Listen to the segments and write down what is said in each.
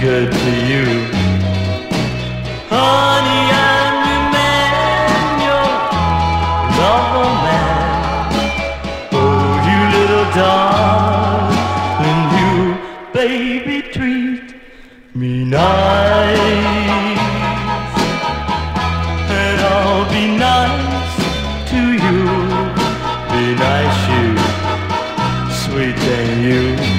good to you. Honey, I'm your man, your lover man. Oh, you little darling, you baby treat me nice. And I'll be nice to you, be nice you, sweet thing you.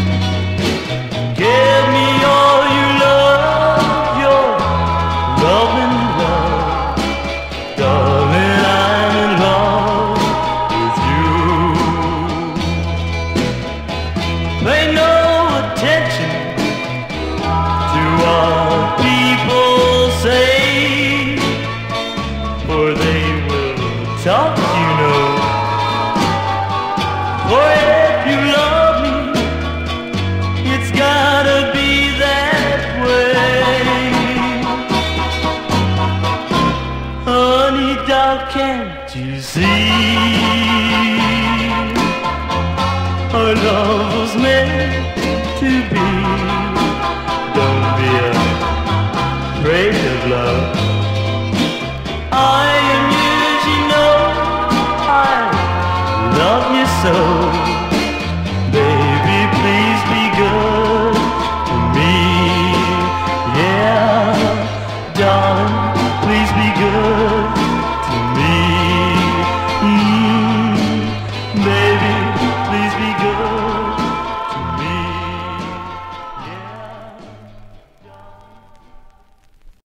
Pay no attention to what people say, for they will talk, you know. For if you love me, it's gotta be that way. Honey, dog, can't you see? Our love was meant to be. Don't be afraid of love. I am yours, you know. I love you so.